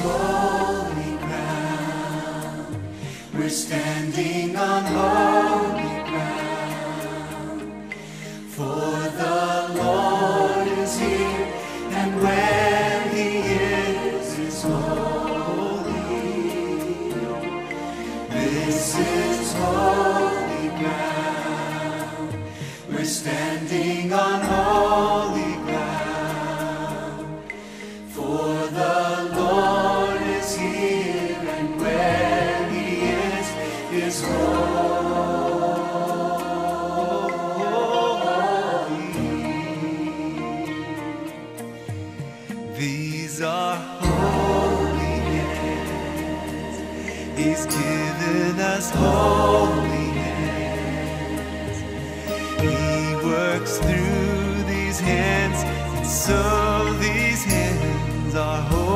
Holy ground. We're standing on holy ground. For the Lord is here, and where He is is holy. This is holy ground. We're standing through these hands, and so these hands are holy.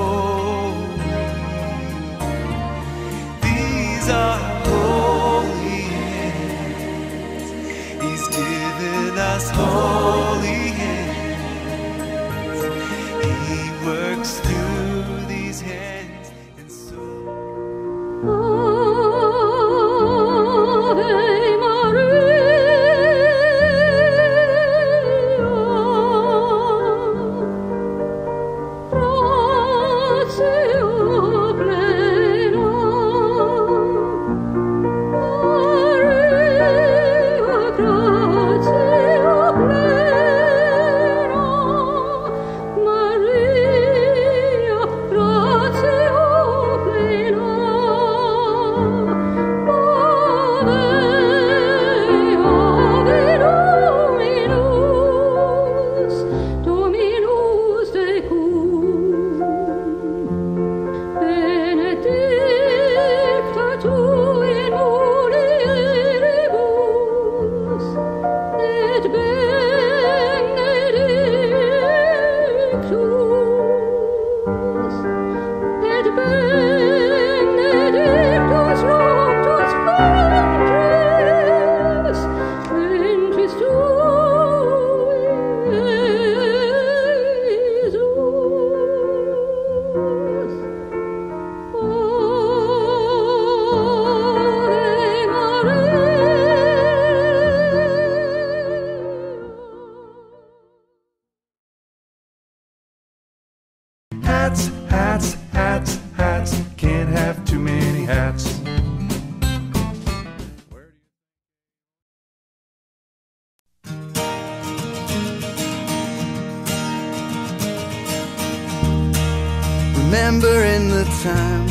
Remembering the time,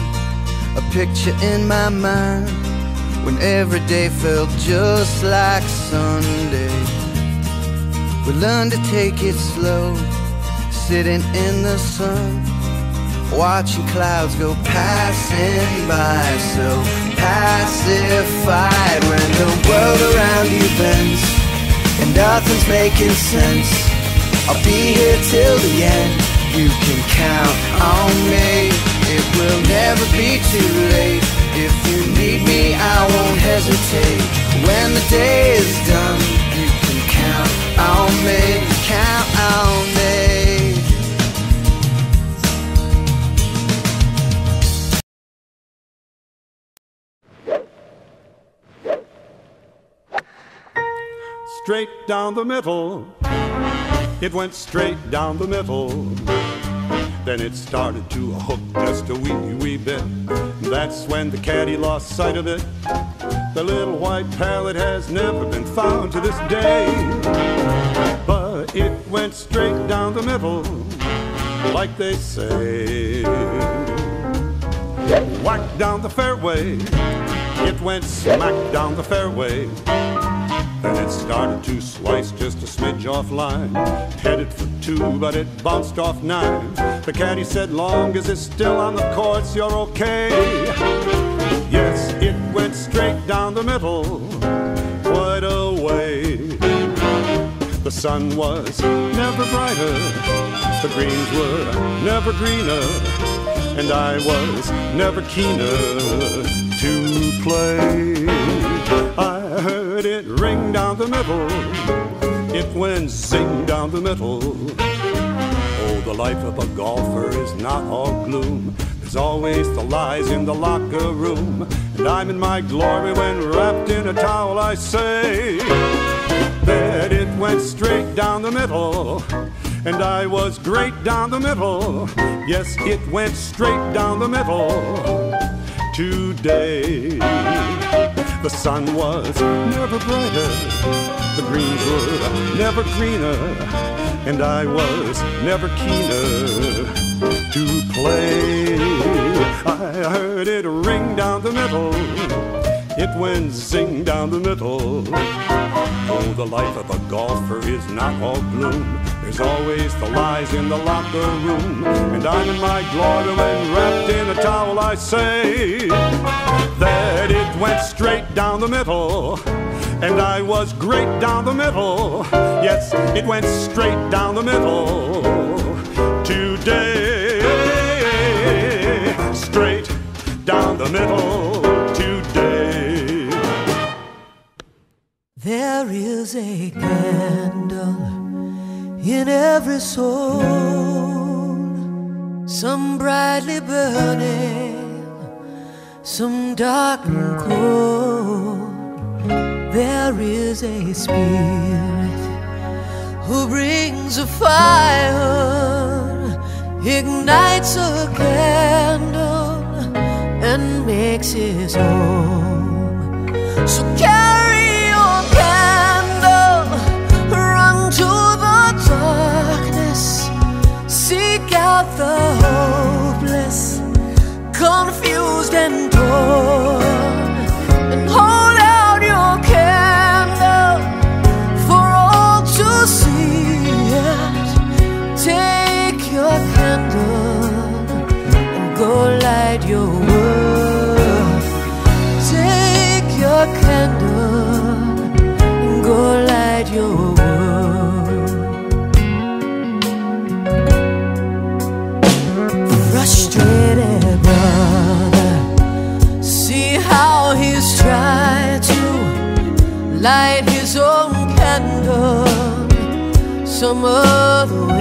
a picture in my mind when every day felt just like Sunday. We learned to take it slow, sitting in the sun, watching clouds go passing by, so pacified when the world around you bends and nothing's making sense. I'll be here till the end. Straight down the middle. It went straight down the middle. Then it started to hook just a wee, wee bit. That's when the caddy lost sight of it. The little white pallet has never been found to this day. But it went straight down the middle, like they say. Whack down the fairway. It went smack down the fairway. Then it started to slice just a smidge offline. Headed for two, but it bounced off nine. The caddy said, long as it's still on the course, you're okay. Yes, it went straight down the middle, quite a way. The sun was never brighter, the greens were never greener, and I was never keener to play. I heard it ring down the middle, it went zing down the middle. Oh, Oh, the life of a golfer is not all gloom. There's always the lies in the locker room. And I'm in my glory when wrapped in a towel, I say that it went straight down the middle. And I was great down the middle. Yes, it went straight down the middle today. The sun was never brighter, the greens were never greener, and I was never keener to play. I heard it ring down the middle, it went zing down the middle. Oh, the life of a golfer is not all gloom. There's always the lies in the locker room. And I'm in my glory when wrapped in a towel, I say that went straight down the middle. And I was great down the middle. Yes, it went straight down the middle today. Straight down the middle today. There is a candle in every soul, some brightly burning, some dark and cold. There is a spirit who brings a fire, ignites a candle, and makes his home. So your world. Take your candle and go light your world. Frustrated brother, see how he's tried to light his own candle some other way.